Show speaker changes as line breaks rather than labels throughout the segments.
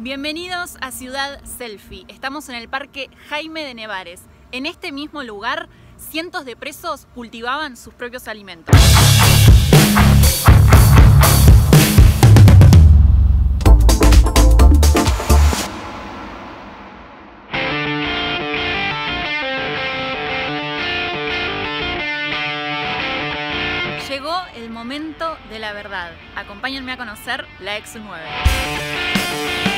Bienvenidos a Ciudad Selfie. Estamos en el Parque Jaime de Nevares. En este mismo lugar, cientos de presos cultivaban sus propios alimentos. Llegó el momento de la verdad. Acompáñenme a conocer la ex 9.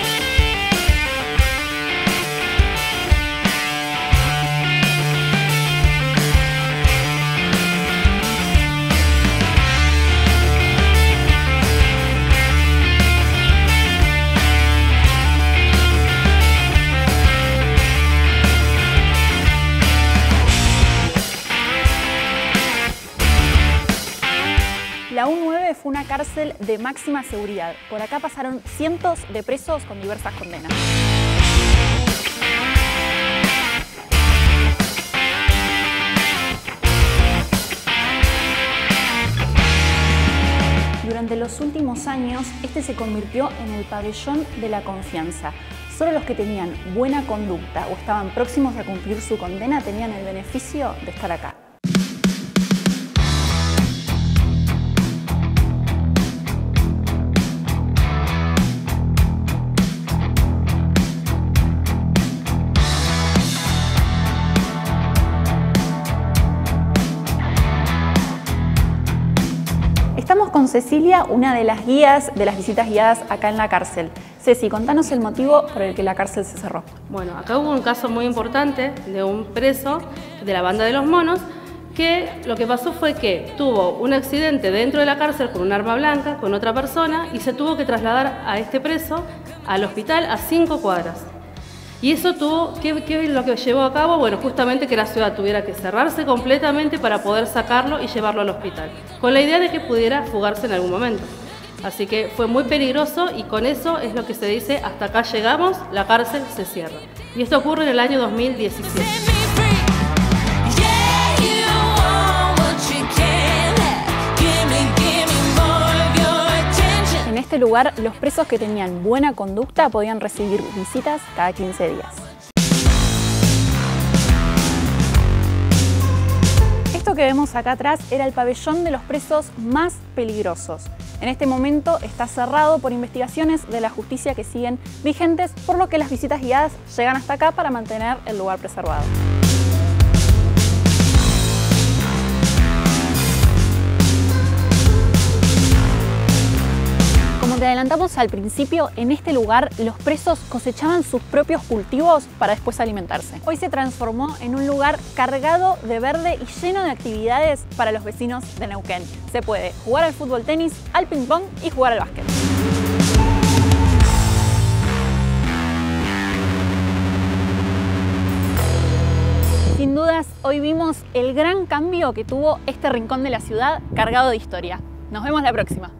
La U9 fue una cárcel de máxima seguridad. Por acá pasaron cientos de presos con diversas condenas. Durante los últimos años, este se convirtió en el pabellón de la confianza. Solo los que tenían buena conducta o estaban próximos a cumplir su condena tenían el beneficio de estar acá. Con Cecilia, una de las guías de las visitas guiadas acá en la cárcel. Ceci, contanos el motivo por el que la cárcel se cerró.
Bueno, acá hubo un caso muy importante de un preso de la banda de los monos que lo que pasó fue que tuvo un accidente dentro de la cárcel con un arma blanca, con otra persona, y se tuvo que trasladar a este preso al hospital a cinco cuadras. Y eso tuvo, ¿qué, ¿qué, es lo que llevó a cabo? Bueno, justamente que la ciudad tuviera que cerrarse completamente para poder sacarlo y llevarlo al hospital, con la idea de que pudiera fugarse en algún momento. Así que fue muy peligroso y con eso es lo que se dice, hasta acá llegamos, la cárcel se cierra. Y esto ocurre en el año 2017.
Lugar, los presos que tenían buena conducta podían recibir visitas cada 15 días. Esto que vemos acá atrás era el pabellón de los presos más peligrosos. En este momento está cerrado por investigaciones de la justicia que siguen vigentes, por lo que las visitas guiadas llegan hasta acá para mantener el lugar preservado. Adelantamos al principio, en este lugar los presos cosechaban sus propios cultivos para después alimentarse. Hoy se transformó en un lugar cargado de verde y lleno de actividades para los vecinos de Neuquén. Se puede jugar al fútbol tenis, al ping pong y jugar al básquet. Sin dudas, hoy vimos el gran cambio que tuvo este rincón de la ciudad cargado de historia. Nos vemos la próxima.